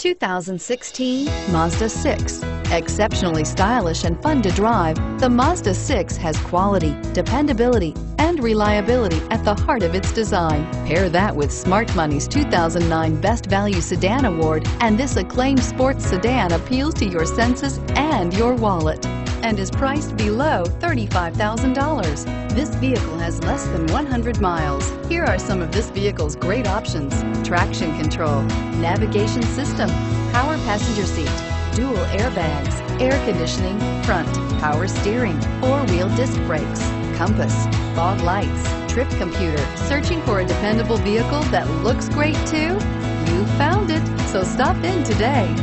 2016 Mazda 6. Exceptionally stylish and fun to drive, the Mazda 6 has quality, dependability, and reliability at the heart of its design. Pair that with Smart Money's 2009 Best Value Sedan Award, and this acclaimed sports sedan appeals to your senses and your wallet and is priced below $35,000. This vehicle has less than 100 miles. Here are some of this vehicle's great options. Traction control, navigation system, power passenger seat, dual airbags, air conditioning, front, power steering, four-wheel disc brakes, compass, fog lights, trip computer. Searching for a dependable vehicle that looks great too? You found it, so stop in today.